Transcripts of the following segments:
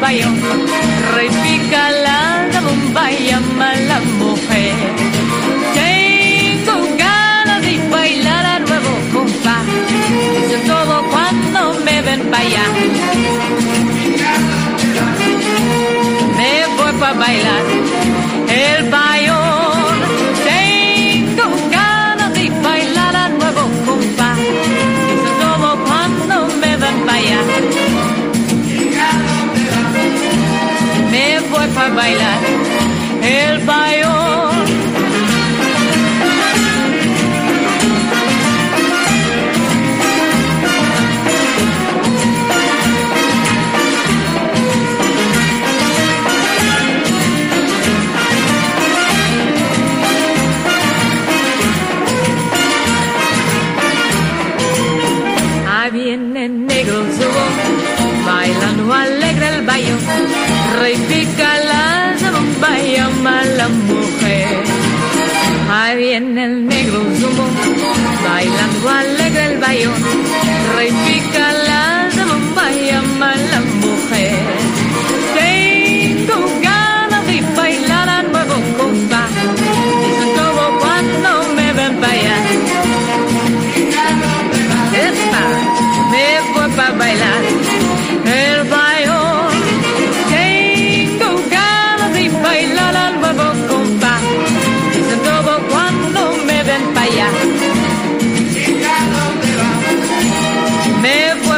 bayo, repica la zamumba y llama a la mujer. Tengo ganas de bailar a nuevo compa, eso todo cuando me ven para allá. me voy pa' bailar bailar el bayón. Ahí viene el negro subo, bailando alegre el bayo, repica mujer. Ahí viene el negro subo, bailando alegre el bayo, repica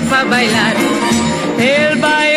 Me voy pa' bailar el bayón.